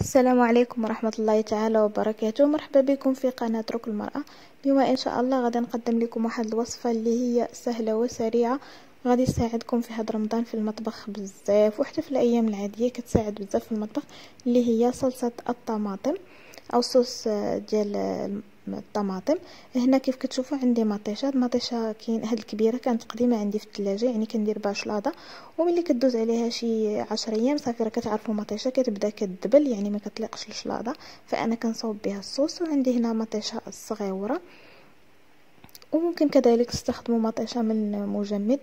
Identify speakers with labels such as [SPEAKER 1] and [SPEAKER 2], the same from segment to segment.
[SPEAKER 1] السلام عليكم ورحمة الله تعالى وبركاته. مرحبا بكم في قناة ركن المرأة. اليوم إن شاء الله غادي نقدم لكم واحد الوصفة اللي هي سهلة وسريعة. غادي تساعدكم في هذا رمضان في المطبخ بزاف وحتى في الأيام العادية كتساعد بزاف في المطبخ اللي هي صلصة الطماطم أو صوص ديال الطماطم. هنا كيف كتشوفوا عندي مطيشة هاد المطيشه كاين هاد الكبيرة كانت قديمة عندي في الثلاجه يعني كندير بها شلاضة. وملي كدوز عليها شي عشر أيام صافي راه كتعرفوا مطيشة كتبدا كدبل يعني ما كتليقش الشلاضة. فأنا كنصوب بها الصوص وعندي هنا مطيشة صغيرة. وممكن كذلك تستخدموا مطيشة من مجمد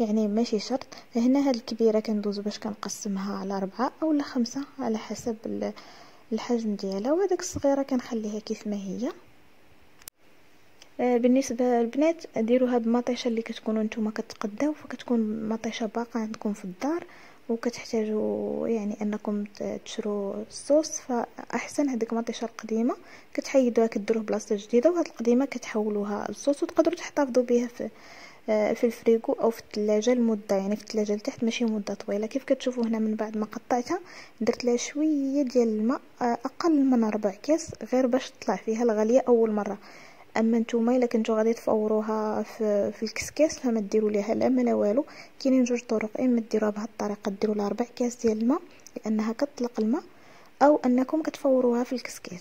[SPEAKER 1] يعني ماشي شرط. هنا هاد الكبيرة كندوز باش كنقسمها على أربعة أو خمسة على حسب الحجم ديالها. وهذاك الصغيرة كنخليها كيف ما هي. بالنسبة للبنات ديروا هاد المطيشه اللي كتكونوا نتوما كتقداو فكتكون مطيشة باقه عندكم في الدار وكتحتاجوا يعني أنكم تشروا الصوص. فأحسن هذيك المطيشه القديمة كتحيدوها كديروها بلاصة جديدة وهاد القديمة كتحولوها للصوص وتقدروا تحتفظوا بها في آه، في الفريغو أو في الثلاجه لمده يعني في الثلاجه لتحت ماشي مدة طويلة. كيف كتشوفوا هنا من بعد ما قطعتها درت لها شوية ديال الماء آه، أقل من ربع كاس غير باش تطلع فيها الغليه أول مرة. أما نتوما إلا كنتو غادي تفوروها في, في الكسكاس فما ديروا ليها لا ما لا والو. كاينين جوج طرق إما ديروها بهذه الطريقة ديروا لها ربع كاس ديال الماء لأنها كتطلق الماء أو أنكم كتفوروها في الكسكاس.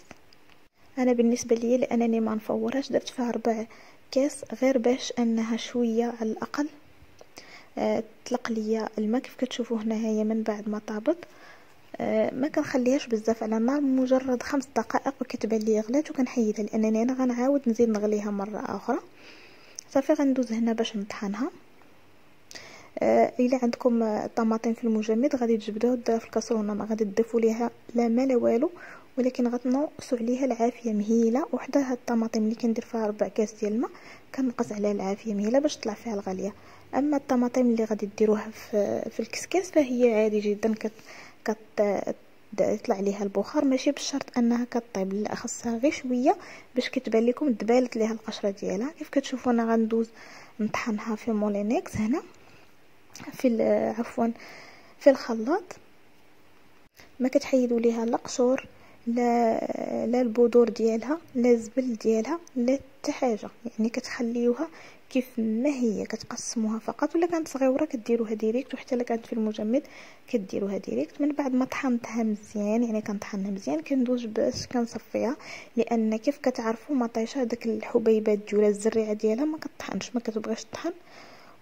[SPEAKER 1] أنا بالنسبة لي لأنني ما نفورهاش درت فيها ربع كاس غير باش أنها شوية على الأقل آه تطلق ليا الماء. كيف كتشوفوا هنا هي من بعد ما طابت. ما كنخليهاش بزاف. على النار مجرد خمس دقائق وكتبان لي غلات وكنحيدها لأنني أنا غنعاود نزيد نغليها مرة أخرى. صافي غندوز هنا باش نطحنها. آه إلا عندكم طماطم في المجمد غادي تجبدوها وديروها في الكاسرونة ما غادي تضيفوا ليها لا ما لا والو. ولكن غتنقصوا عليها العافية مهيلة وحده هاد الطماطم اللي كندير فيها ربع كاس ديال الماء كنقص عليها العافية مهيلة باش تطلع فيها الغالية. أما الطماطم اللي غادي ديروها في, في الكسكاس فهي عادي جدا كت كت يطلع عليها البخار. ماشي بالشرط أنها كطيب لا خاصها غير شوية باش كتبان لكم دبالت ليها القشرة ديالها. كيف كتشوفوا أنا غندوز نطحنها في مولينيكس هنا في عفوا في الخلاط. ما كتحيدوا ليها لا قشور لا لا البذور ديالها لا الزبل ديالها لا حتى حاجة. يعني كتخليوها كيف ما هي كتقسموها فقط. ولا كانت صغيرة كديروها direct وحتى الا كانت في المجمد كديروها direct من بعد ما طحنتها مزيان يعني كنطحنها مزيان كندوز باش كنصفيها. لأن كيف كتعرفوا مطيشه هذاك الحبيبات ديالها الزريعة ديالها ما كطحنش ما كتبغيش تطحن.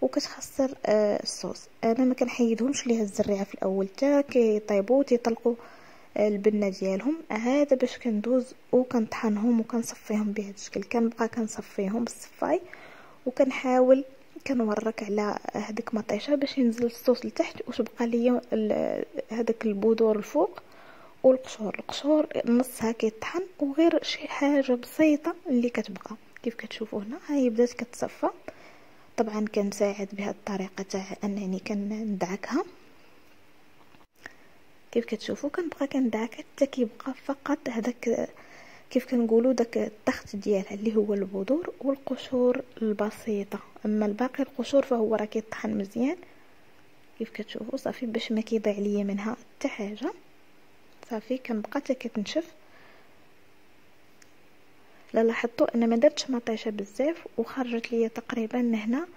[SPEAKER 1] وكتخسر آه الصوص. أنا ما كنحيدهمش ليها الزريعة في الأول. حتى كيطيبوا تيطلقوا البنة ديالهم. هذا باش كندوز؟ وكنطحنهم وكنصفيهم بهذا الشكل. كنبقى كنصفيهم بالصفاي وكنحاول كنورك على هذيك مطيشة باش ينزل الصوص لتحت. واش بقى ليا؟ هذاك البذور الفوق والقشور. القشور نصها كيطحن وغير شي حاجة بسيطة اللي كتبقى. كيف كتشوفوا هنا؟ هاي بدات كتصفى. طبعا كنساعد بهذه الطريقة تاع أنني كندعكها. كيف كتشوفوا كنبقى كندعك حتى كيبقى فقط هذاك كيف كنقولوا داك التخت ديالها اللي هو البذور والقشور البسيطة. أما الباقي القشور فهو راه كيطحن مزيان. كيف كتشوفوا صافي باش ما كيضيع ليا منها حتى حاجة. صافي كنبقى حتى كتنشف. لا لاحظتوا أنا ما درتش مطيشة بزاف وخرجت ليا تقريبا هنا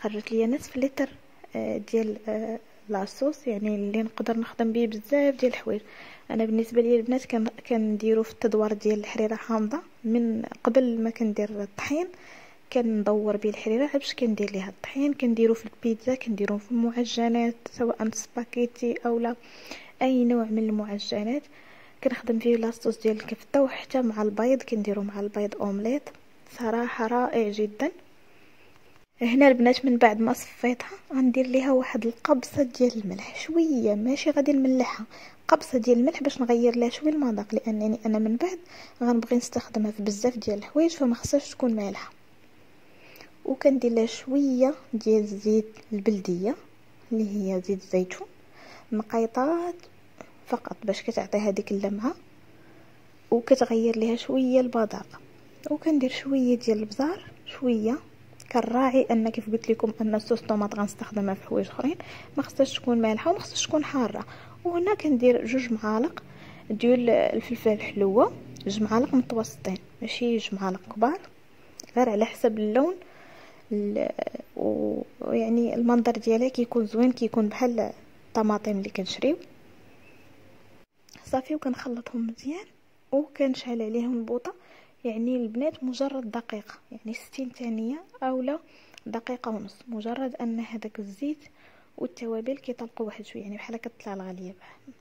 [SPEAKER 1] خرجت ليا نصف لتر آه، ديال آه، لاصوص يعني اللي نقدر نخدم به بزاف ديال الحوايج. أنا بالنسبة لي البنات كنديرو في التدوار ديال الحريرة حامضة. من قبل ما كندير الطحين كندور به الحريرة باش كندير ليها الطحين. كنديرو في البيتزا كنديرو في المعجنات سواء سباكيتي أو لا أي نوع من المعجنات. كنخدم فيه لاصوص ديال الكفتة وحتى مع البيض كنديرو مع البيض أومليت. صراحة رائع جدا. هنا البنات من بعد ما صفيتها غندير ليها واحد القبصة ديال الملح شوية ماشي غادي نملحها قبصة ديال الملح باش نغير لها شوية المذاق لأنني أنا من بعد غنبغي نستخدمها في بزاف ديال الحوايج فما خصهاش تكون مالحة. وكندير لها شوية ديال الزيت البلدية اللي هي زيت الزيتون مقيطات فقط باش كتعطي هذيك اللمعة وكتغير ليها شوية المذاق وكندير شوية ديال البزار شوية كنراعي أن كيف قلت لكم أن الصوص طوماط غنستخدمها في حوايج آخرين. ما خصهاش تكون مالحة وما خصهاش تكون حارة. وهنا كندير جوج معالق ديال الفلفل الحلوة جوج معالق متوسطين ماشي جوج معالق كبار غير على حسب اللون ويعني المنظر ديالها كيكون زوين كيكون بحال الطماطم اللي كنشريو. صافي وكنخلطهم مزيان وكنشعل عليهم البوطة. يعني البنات مجرد دقيقة يعني 60 ثانية اولا دقيقة ونص مجرد أن هذاك الزيت والتوابل كيطلقوا واحد شوية يعني بحال كطلع الغليه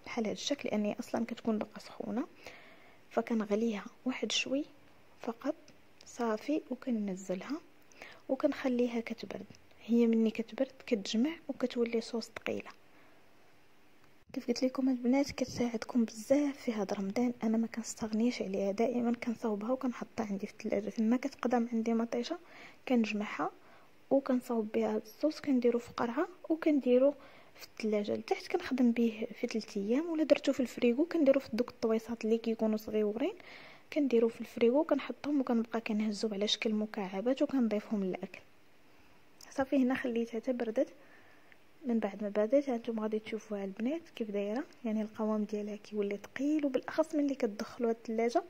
[SPEAKER 1] بحال هذا الشكل لأني أصلا كتكون باقا سخونة فكنغليها واحد شوي فقط صافي وكننزلها وكنخليها كتبرد هي مني كتبرد كتجمع وكتولي صوص ثقيلة. كيف قلت لكم البنات كتساعدكم بزاف في هذا رمضان. أنا ما كنستغنيش عليها دائما كنصاوبها وكنحطها عندي في الثلاجه فيما كتقدم عندي مطيشة كنجمعها وكنصاوب بها الصوص كنديرو في قرعه وكنديرو في الثلاجه لتحت كنخدم به في 3 أيام ولا درتو في الفريغو كنديرو في دوك الطويصات اللي كيكونوا صغيورين كنديرو في الفريغو كنحطهم وكنبقى كنهزو على شكل مكعبات وكنضيفهم للأكل. صافي هنا خليتها تبردت من بعد ما بردت هانتوما غادي تشوفوها البنات كيف دايرة. يعني القوام ديالها كيولي ثقيل وبالأخص ملي كتدخلوها الثلاجة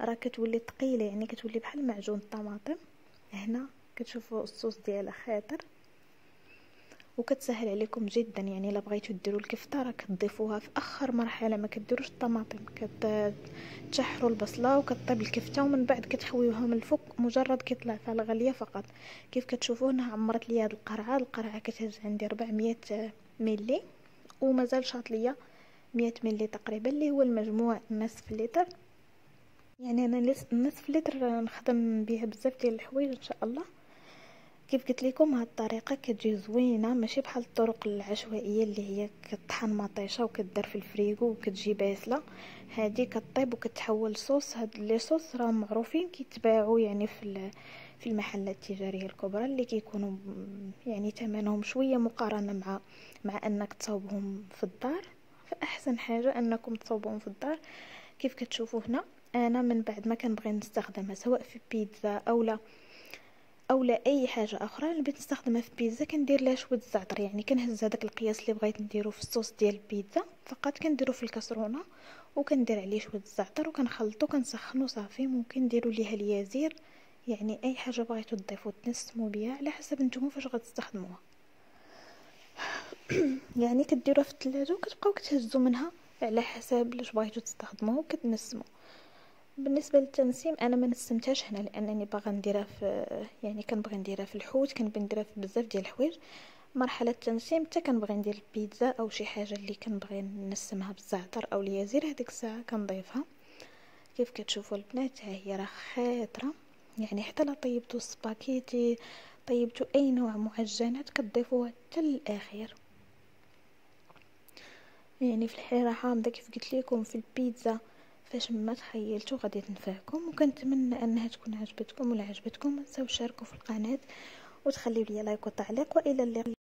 [SPEAKER 1] راه كتولي ثقيله يعني كتولي بحال معجون الطماطم هنا كتشوفوا الصوص ديالها خاطر وكتسهل عليكم جدا. يعني إلا بغيتو ديروا الكفتة راه كتضيفوها في آخر مرحلة. ما كديروش الطماطم كتشحروا البصلة وكطيب الكفتة ومن بعد كتحويوها من الفوق مجرد كيطلع فيها الغلية فقط. كيف كتشوفوا هنا عمرت لي هاد القرعة. القرعة كتهز عندي 400 ملي ومازال شاط ليا 100 ملي تقريبا اللي هو المجموع نصف لتر. يعني أنا نصف لتر نخدم بها بزاف ديال الحوايج إن شاء الله. كيف قلت لكم هاد الطريقة كتجي زوينه ماشي بحال الطرق العشوائية اللي هي كطحن مطيشة وكدار في الفريغو وكتجي باسلة. هادي كطيب وكتحول صوص. هاد لي صوص راه معروفين كيتباعوا يعني في في المحلات التجارية الكبرى اللي كيكونوا يعني ثمنهم شوية مقارنة مع مع أنك تصاوبهم في الدار. فأحسن حاجة أنكم تصاوبوهم في الدار. كيف كتشوفوا هنا؟ أنا من بعد ما كنبغي نستخدمها سواء في بيتزا أو لا أو لا أي حاجة أخرى اللي نستخدمها في البيتزا كندير لها شوية الزعتر يعني كنهز هذاك القياس اللي بغيت نديرو في الصوص ديال البيتزا. فقط كنديرو في الكسرونه وكندير عليه شوية الزعتر وكنخلطو كنسخنو صافي. ممكن ديروا ليها اليازير يعني أي حاجة بغيتو تضيفو تنسمو بها على حسب نتوما فاش غتستخدموها. يعني كديروها في الثلاجه وكتبقاو كتهزو منها على حسب لاش بغيتو تستخدموها وكتنسمو. بالنسبة للتنسيم أنا ما نسمتهاش هنا لأنني باغا نديرها في يعني كنبغي نديرها في الحوت كنبغي نديرها في بزاف ديال الحوايج. مرحلة التنسيم حتى كنبغي ندير البيتزا أو شي حاجة اللي كنبغي نسمها بالزعتر أو اليازير هذيك الساعة كنضيفها. كيف كتشوفوا البنات ها هي راه خاطرة. يعني حتى لا طيبتو السباكيتي طيبتو أي نوع معجنات كتضيفوها حتى للاخير يعني في الحيرة حامضة كيف قلت لكم في البيتزا فاش ما تخيلتوا غادي تنفعكم وكنتمنى أنها تكون عجبتكم ولا عجبتكم ما تنساوش تشاركوا في القناة وتخليوا لي لايك وتعليق وإلى اللقاء.